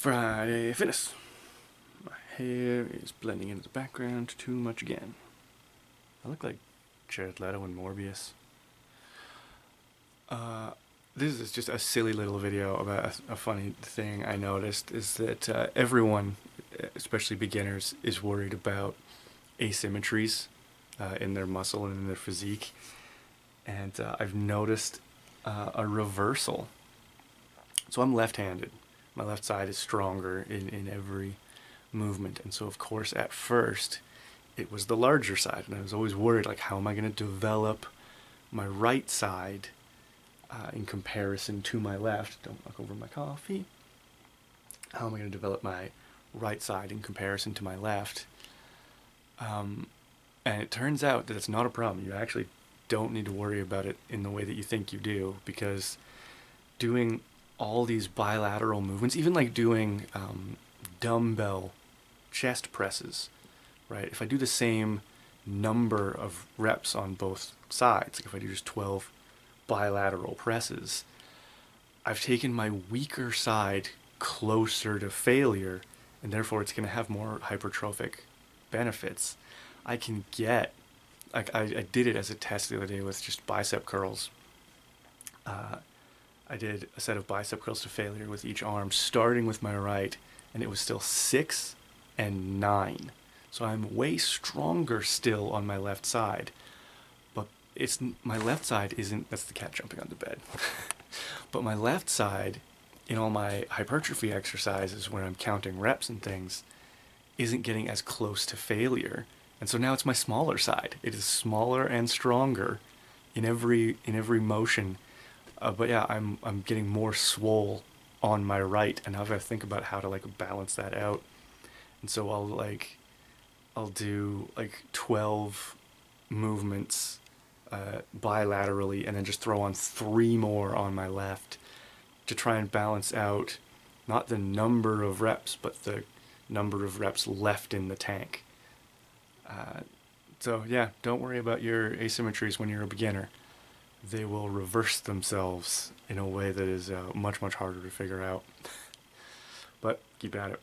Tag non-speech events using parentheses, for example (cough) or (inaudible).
Friday Fitness. My hair is blending into the background too much again. I look like Jared Leto in Morbius. Uh, this is just a silly little video about a, a funny thing I noticed is that uh, everyone, especially beginners, is worried about asymmetries uh, in their muscle and in their physique. And uh, I've noticed uh, a reversal. So I'm left-handed. My left side is stronger in, in every movement. And so, of course, at first, it was the larger side. And I was always worried, like, how am I going to develop my right side uh, in comparison to my left? Don't knock over my coffee. How am I going to develop my right side in comparison to my left? Um, and it turns out that it's not a problem. You actually don't need to worry about it in the way that you think you do because doing all these bilateral movements, even like doing um, dumbbell chest presses, right? If I do the same number of reps on both sides, like if I do just 12 bilateral presses, I've taken my weaker side closer to failure, and therefore it's going to have more hypertrophic benefits. I can get, like I, I did it as a test the other day with just bicep curls. Uh, I did a set of bicep curls to failure with each arm, starting with my right, and it was still six and nine. So I'm way stronger still on my left side. But it's my left side isn't that's the cat jumping on the bed. (laughs) but my left side in all my hypertrophy exercises where I'm counting reps and things isn't getting as close to failure. And so now it's my smaller side. It is smaller and stronger in every in every motion uh, but yeah, I'm I'm getting more swole on my right, and I've got to think about how to like balance that out. And so I'll like, I'll do like twelve movements uh, bilaterally, and then just throw on three more on my left to try and balance out not the number of reps, but the number of reps left in the tank. Uh, so yeah, don't worry about your asymmetries when you're a beginner they will reverse themselves in a way that is uh, much, much harder to figure out. but keep at it.